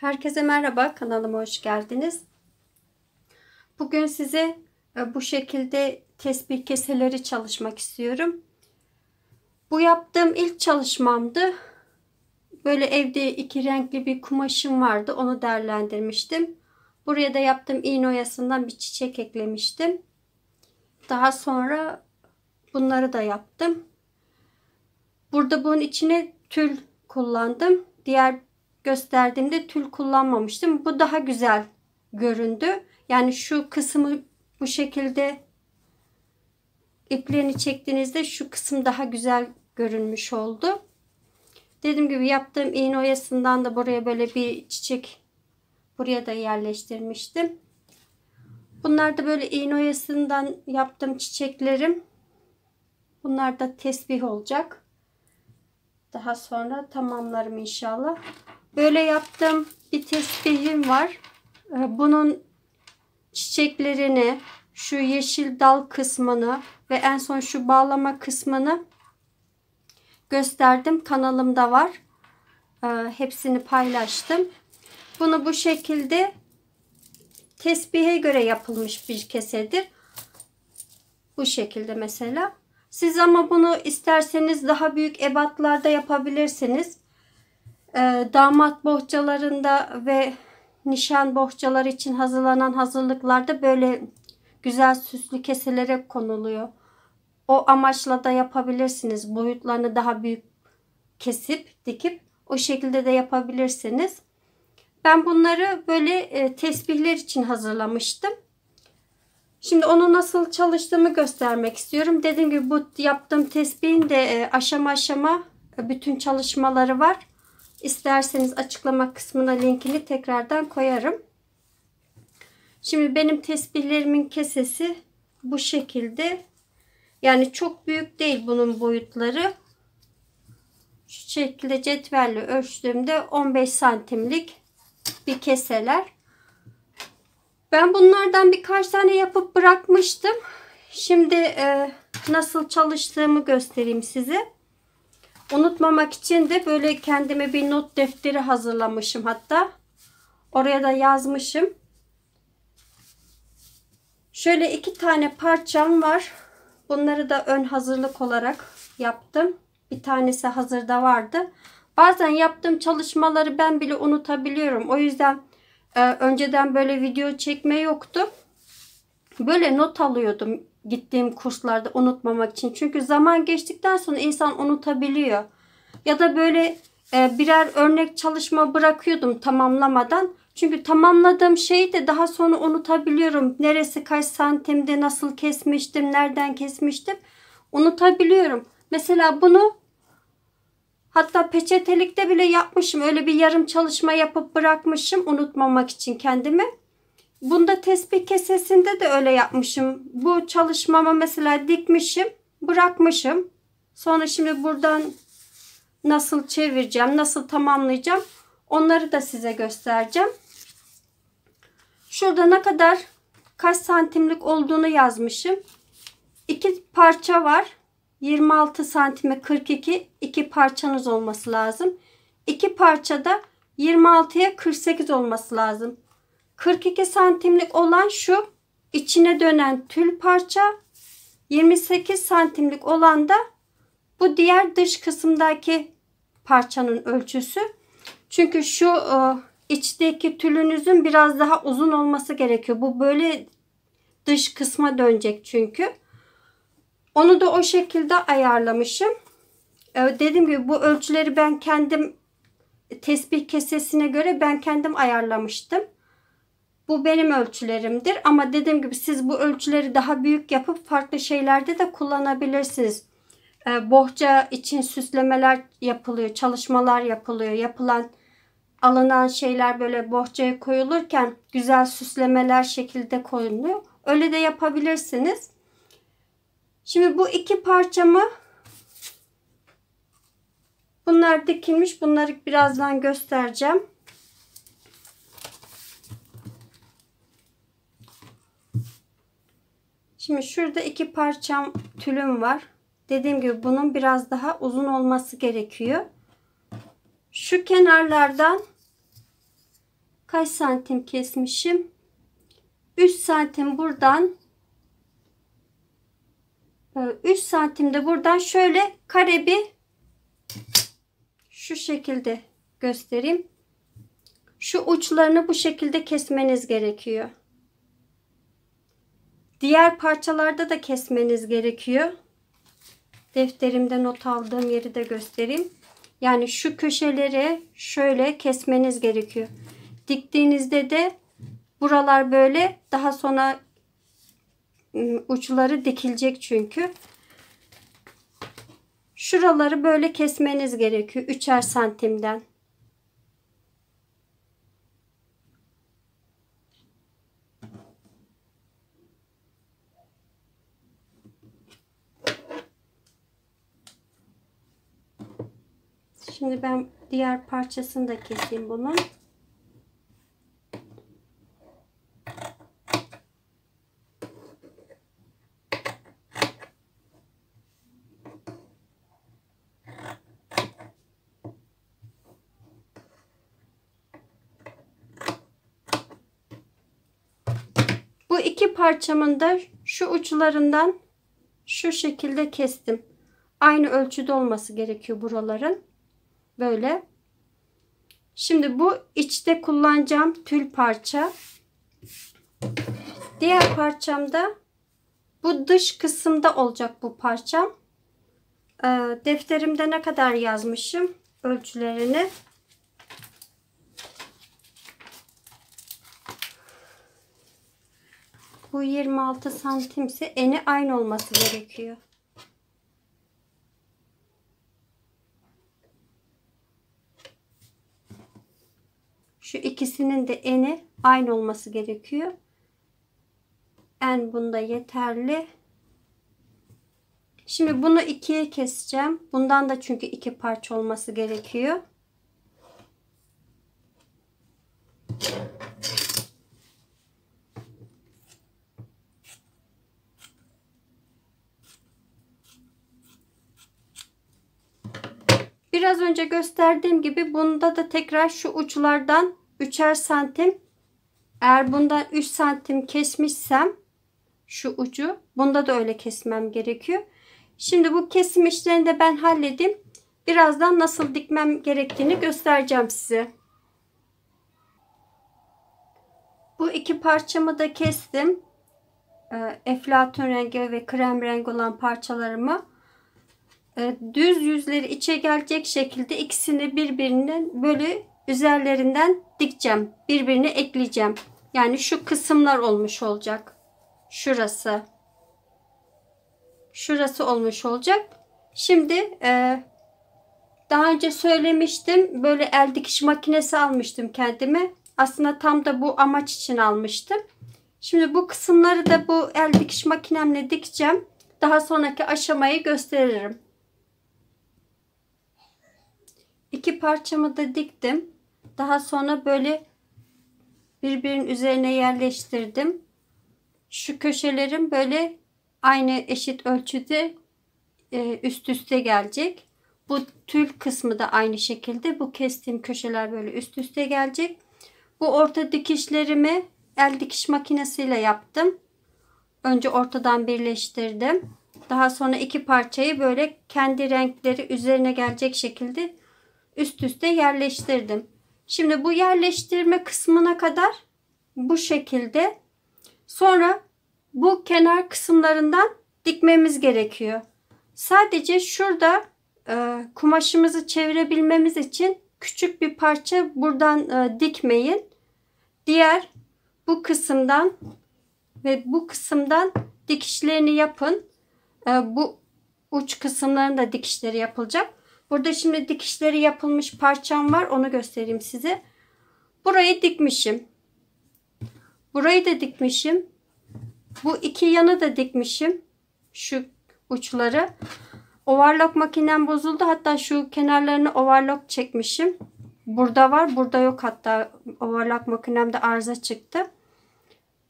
Herkese merhaba, kanalıma hoş geldiniz. Bugün size e, bu şekilde tesbih keseleri çalışmak istiyorum. Bu yaptığım ilk çalışmamdı. Böyle evde iki renkli bir kumaşım vardı. Onu değerlendirmiştim. Buraya da yaptığım iğne oyasından bir çiçek eklemiştim. Daha sonra bunları da yaptım. Burada bunun içine tül kullandım. Diğer gösterdiğimde tül kullanmamıştım. Bu daha güzel göründü. Yani şu kısmı bu şekilde ipliğini çektiğinizde şu kısım daha güzel görünmüş oldu. Dediğim gibi yaptığım iğne oyasından da buraya böyle bir çiçek buraya da yerleştirmiştim. Bunlar da böyle iğne oyasından yaptığım çiçeklerim. Bunlar da tesbih olacak. Daha sonra tamamlarım inşallah. Böyle yaptığım bir tesbihim var. Ee, bunun çiçeklerini, şu yeşil dal kısmını ve en son şu bağlama kısmını gösterdim. Kanalımda var. Ee, hepsini paylaştım. Bunu bu şekilde tesbihe göre yapılmış bir kesedir. Bu şekilde mesela. Siz ama bunu isterseniz daha büyük ebatlarda yapabilirsiniz. Ee, damat bohçalarında ve nişan bohçaları için hazırlanan hazırlıklarda böyle güzel süslü keselere konuluyor. O amaçla da yapabilirsiniz. Boyutlarını daha büyük kesip dikip o şekilde de yapabilirsiniz. Ben bunları böyle e, tesbihler için hazırlamıştım. Şimdi onu nasıl çalıştığımı göstermek istiyorum. Dediğim gibi bu yaptığım tesbihin de e, aşama aşama e, bütün çalışmaları var. İsterseniz açıklama kısmına linkini tekrardan koyarım. Şimdi benim tesbihlerimin kesesi bu şekilde. Yani çok büyük değil bunun boyutları. Şu şekilde cetvelle ölçtüğümde 15 santimlik bir keseler. Ben bunlardan birkaç tane yapıp bırakmıştım. Şimdi e, nasıl çalıştığımı göstereyim size. Unutmamak için de böyle kendime bir not defteri hazırlamışım hatta. Oraya da yazmışım. Şöyle iki tane parçam var. Bunları da ön hazırlık olarak yaptım. Bir tanesi hazırda vardı. Bazen yaptığım çalışmaları ben bile unutabiliyorum. O yüzden e, önceden böyle video çekme yoktu. Böyle not alıyordum gittiğim kurslarda unutmamak için. Çünkü zaman geçtikten sonra insan unutabiliyor. Ya da böyle e, birer örnek çalışma bırakıyordum tamamlamadan. Çünkü tamamladığım şeyi de daha sonra unutabiliyorum. Neresi kaç santimde nasıl kesmiştim, nereden kesmiştim unutabiliyorum. Mesela bunu hatta peçetelikte bile yapmışım. Öyle bir yarım çalışma yapıp bırakmışım unutmamak için kendimi. Bunda tespih kesesinde de öyle yapmışım. Bu çalışmama mesela dikmişim, bırakmışım. Sonra şimdi buradan nasıl çevireceğim, nasıl tamamlayacağım onları da size göstereceğim. Şurada ne kadar kaç santimlik olduğunu yazmışım. İki parça var. 26 santime 42 iki parçanız olması lazım. İki parçada 26'ya 48 olması lazım. 42 santimlik olan şu içine dönen tül parça 28 santimlik olan da bu diğer dış kısımdaki parçanın ölçüsü. Çünkü şu e, içteki tülünüzün biraz daha uzun olması gerekiyor. Bu böyle dış kısma dönecek çünkü. Onu da o şekilde ayarlamışım. E, dediğim gibi bu ölçüleri ben kendim tesbih kesesine göre ben kendim ayarlamıştım. Bu benim ölçülerimdir ama dediğim gibi siz bu ölçüleri daha büyük yapıp farklı şeylerde de kullanabilirsiniz. Ee, bohça için süslemeler yapılıyor, çalışmalar yapılıyor. Yapılan alınan şeyler böyle bohçaya koyulurken güzel süslemeler şekilde koyuluyor. Öyle de yapabilirsiniz. Şimdi bu iki parçamı bunlar dikilmiş. Bunları birazdan göstereceğim. Şimdi şurada iki parçam tülüm var. Dediğim gibi bunun biraz daha uzun olması gerekiyor. Şu kenarlardan kaç santim kesmişim? 3 santim buradan 3 e, santimde buradan şöyle kare bir şu şekilde göstereyim. Şu uçlarını bu şekilde kesmeniz gerekiyor. Diğer parçalarda da kesmeniz gerekiyor. Defterimde not aldığım yeri de göstereyim. Yani şu köşeleri şöyle kesmeniz gerekiyor. Diktiğinizde de buralar böyle daha sonra ıı, uçları dikilecek çünkü. Şuraları böyle kesmeniz gerekiyor. Üçer santimden. Şimdi ben diğer parçasını da keseyim bunun. Bu iki parçamın da şu uçlarından şu şekilde kestim. Aynı ölçüde olması gerekiyor buraların. Böyle. Şimdi bu içte kullanacağım tül parça. Diğer parçamda bu dış kısımda olacak bu parçam. Ee, defterimde ne kadar yazmışım ölçülerini. Bu 26 santimse eni aynı olması gerekiyor. Şu ikisinin de eni aynı olması gerekiyor. En bunda yeterli. Şimdi bunu ikiye keseceğim. Bundan da çünkü iki parça olması gerekiyor. Biraz önce gösterdiğim gibi bunda da tekrar şu uçlardan 3'er santim eğer bundan 3 santim kesmişsem şu ucu bunda da öyle kesmem gerekiyor. Şimdi bu kesim işlerini de ben halledeyim. Birazdan nasıl dikmem gerektiğini göstereceğim size. Bu iki parçamı da kestim. Ee, eflatun rengi ve krem rengi olan parçalarımı e, düz yüzleri içe gelecek şekilde ikisini birbirinden böyle üzerlerinden dikeceğim. Birbirine ekleyeceğim. Yani şu kısımlar olmuş olacak. Şurası. Şurası olmuş olacak. Şimdi e, daha önce söylemiştim. Böyle el dikiş makinesi almıştım kendime. Aslında tam da bu amaç için almıştım. Şimdi bu kısımları da bu el dikiş makinemle dikeceğim. Daha sonraki aşamayı gösteririm. İki parçamı da diktim. Daha sonra böyle birbirinin üzerine yerleştirdim. Şu köşelerim böyle aynı eşit ölçüde e, üst üste gelecek. Bu tül kısmı da aynı şekilde. Bu kestiğim köşeler böyle üst üste gelecek. Bu orta dikişlerimi el dikiş makinesiyle yaptım. Önce ortadan birleştirdim. Daha sonra iki parçayı böyle kendi renkleri üzerine gelecek şekilde üst üste yerleştirdim. Şimdi bu yerleştirme kısmına kadar bu şekilde. Sonra bu kenar kısımlarından dikmemiz gerekiyor. Sadece şurada e, kumaşımızı çevirebilmemiz için küçük bir parça buradan e, dikmeyin. Diğer bu kısımdan ve bu kısımdan dikişlerini yapın. E, bu uç kısımlarında dikişleri yapılacak. Burada şimdi dikişleri yapılmış parçam var. Onu göstereyim size. Burayı dikmişim. Burayı da dikmişim. Bu iki yanı da dikmişim. Şu uçları. Overlock makinem bozuldu. Hatta şu kenarlarını overlock çekmişim. Burada var. Burada yok hatta. Overlock makinemde arıza çıktı.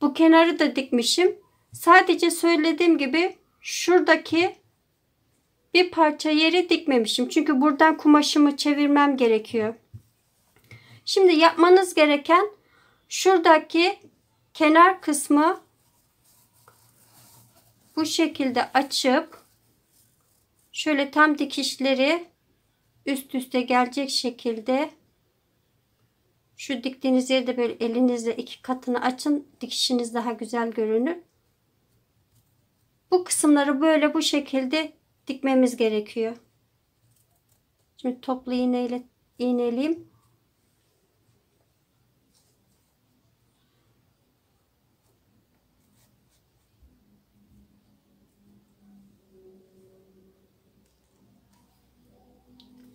Bu kenarı da dikmişim. Sadece söylediğim gibi şuradaki bir parça yeri dikmemişim. Çünkü buradan kumaşımı çevirmem gerekiyor. Şimdi yapmanız gereken Şuradaki kenar kısmı bu şekilde açıp şöyle tam dikişleri üst üste gelecek şekilde şu diktiğiniz yerde böyle elinizle iki katını açın. Dikişiniz daha güzel görünür. Bu kısımları böyle bu şekilde dikmemiz gerekiyor. Şimdi toplu iğneyle iğneleyeyim.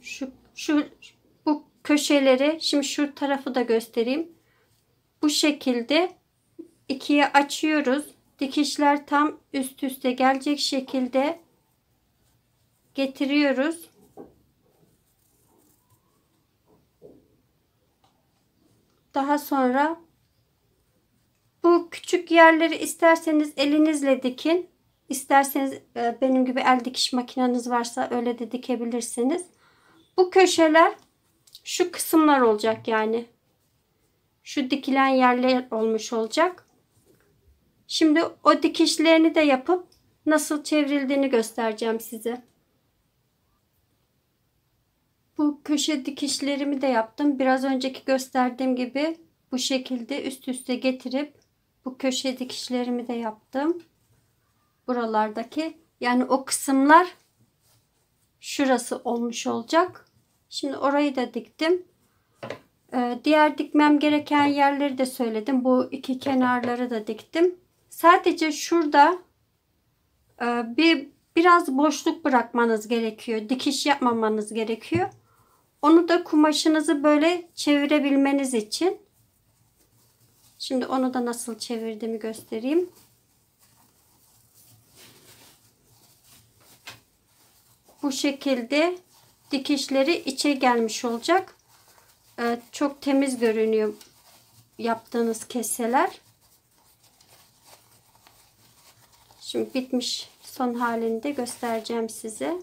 Şu şu bu köşeleri şimdi şu tarafı da göstereyim. Bu şekilde ikiye açıyoruz. Dikişler tam üst üste gelecek şekilde getiriyoruz. Daha sonra bu küçük yerleri isterseniz elinizle dikin. İsterseniz e, benim gibi el dikiş makineniz varsa öyle de dikebilirsiniz. Bu köşeler şu kısımlar olacak yani. Şu dikilen yerler olmuş olacak. Şimdi o dikişlerini de yapıp nasıl çevrildiğini göstereceğim size. Bu köşe dikişlerimi de yaptım. Biraz önceki gösterdiğim gibi bu şekilde üst üste getirip bu köşe dikişlerimi de yaptım. Buralardaki yani o kısımlar şurası olmuş olacak. Şimdi orayı da diktim. Ee, diğer dikmem gereken yerleri de söyledim. Bu iki kenarları da diktim. Sadece şurada e, bir biraz boşluk bırakmanız gerekiyor. Dikiş yapmamanız gerekiyor. Onu da kumaşınızı böyle çevirebilmeniz için. Şimdi onu da nasıl çevirdiğimi göstereyim. Bu şekilde dikişleri içe gelmiş olacak. Ee, çok temiz görünüyor yaptığınız keseler. Şimdi bitmiş son halinde göstereceğim size.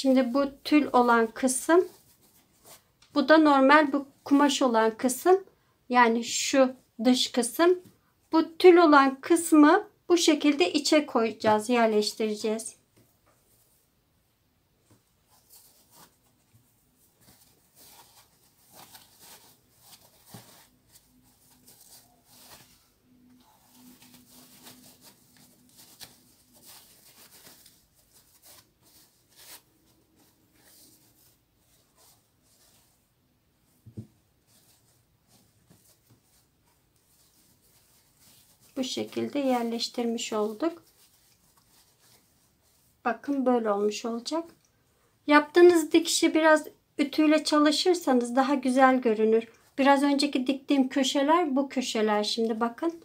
Şimdi bu tül olan kısım bu da normal bu kumaş olan kısım yani şu dış kısım bu tül olan kısmı bu şekilde içe koyacağız yerleştireceğiz. Bu şekilde yerleştirmiş olduk. Bakın böyle olmuş olacak. Yaptığınız dikişi biraz ütüyle çalışırsanız daha güzel görünür. Biraz önceki diktiğim köşeler bu köşeler şimdi bakın.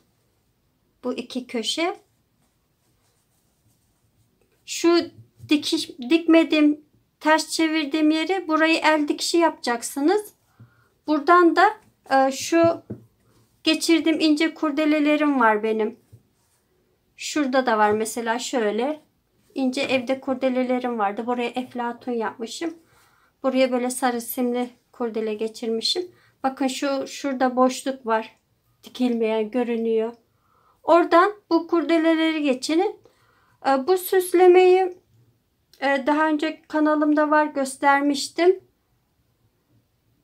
Bu iki köşe. Şu dikiş dikmedim ters çevirdiğim yeri burayı el dikişi yapacaksınız. Buradan da e, şu geçirdim ince kurdelelerim var benim. Şurada da var mesela şöyle. ince evde kurdelelerim vardı. Buraya eflatun yapmışım. Buraya böyle sarı simli kurdele geçirmişim. Bakın şu şurada boşluk var. Dikilmeyen görünüyor. Oradan bu kurdeleleri geçirin. Ee, bu süslemeyi e, daha önce kanalımda var göstermiştim.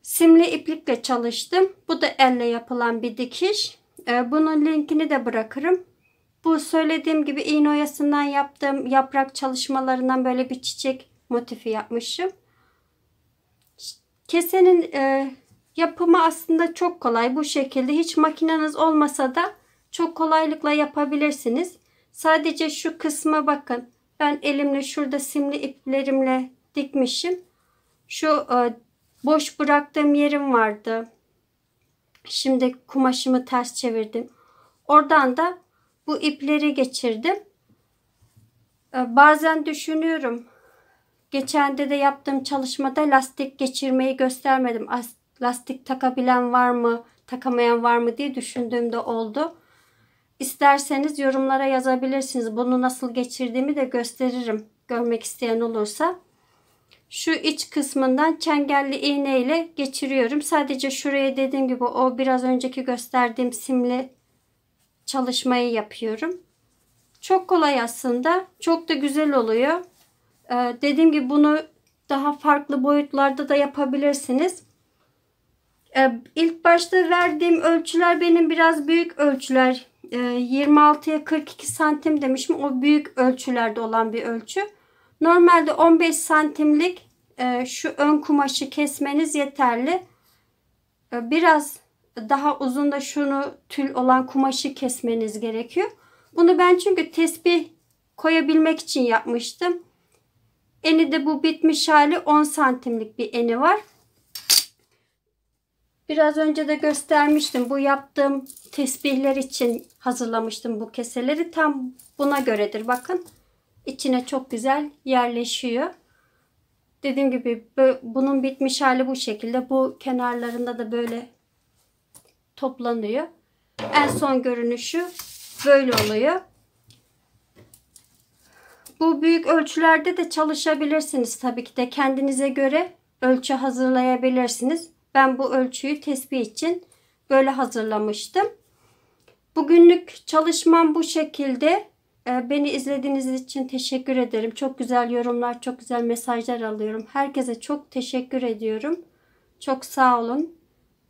Simli iplikle çalıştım. Bu da elle yapılan bir dikiş. Ee, bunun linkini de bırakırım. Bu söylediğim gibi iğne oyasından yaptığım yaprak çalışmalarından böyle bir çiçek motifi yapmışım. Kesenin e, yapımı aslında çok kolay. Bu şekilde hiç makineniz olmasa da çok kolaylıkla yapabilirsiniz. Sadece şu kısma bakın. Ben elimle şurada simli iplerimle dikmişim. Şu e, boş bıraktığım yerim vardı. Şimdi kumaşımı ters çevirdim. Oradan da bu ipleri geçirdim. Ee, bazen düşünüyorum. Geçen de de yaptığım çalışmada lastik geçirmeyi göstermedim. Lastik takabilen var mı, takamayan var mı diye düşündüğümde oldu. İsterseniz yorumlara yazabilirsiniz. Bunu nasıl geçirdiğimi de gösteririm. Görmek isteyen olursa. Şu iç kısmından çengelli iğne ile geçiriyorum. Sadece şuraya dediğim gibi o biraz önceki gösterdiğim simli çalışmayı yapıyorum. Çok kolay aslında. Çok da güzel oluyor. Ee, dediğim gibi bunu daha farklı boyutlarda da yapabilirsiniz. Ee, ilk başta verdiğim ölçüler benim biraz büyük ölçüler. Ee, 26'ya 42 santim demişim. O büyük ölçülerde olan bir ölçü. Normalde 15 santimlik e, şu ön kumaşı kesmeniz yeterli. E, biraz daha uzun da şunu tül olan kumaşı kesmeniz gerekiyor. Bunu ben çünkü tesbih koyabilmek için yapmıştım. Eni de bu bitmiş hali 10 santimlik bir eni var. Biraz önce de göstermiştim. Bu yaptığım tesbihler için hazırlamıştım bu keseleri. Tam buna göredir. Bakın içine çok güzel yerleşiyor. Dediğim gibi bunun bitmiş hali bu şekilde. Bu kenarlarında da böyle toplanıyor. En son görünüşü böyle oluyor. Bu büyük ölçülerde de çalışabilirsiniz tabii ki de kendinize göre ölçü hazırlayabilirsiniz. Ben bu ölçüyü tespih için böyle hazırlamıştım. Bugünlük çalışmam bu şekilde. Ee, beni izlediğiniz için teşekkür ederim. Çok güzel yorumlar, çok güzel mesajlar alıyorum. Herkese çok teşekkür ediyorum. Çok sağ olun.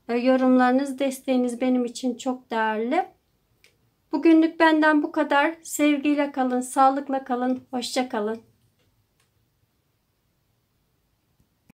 Ee, yorumlarınız, desteğiniz benim için çok değerli. Bugünlük benden bu kadar. Sevgiyle kalın, sağlıkla kalın, hoşça kalın.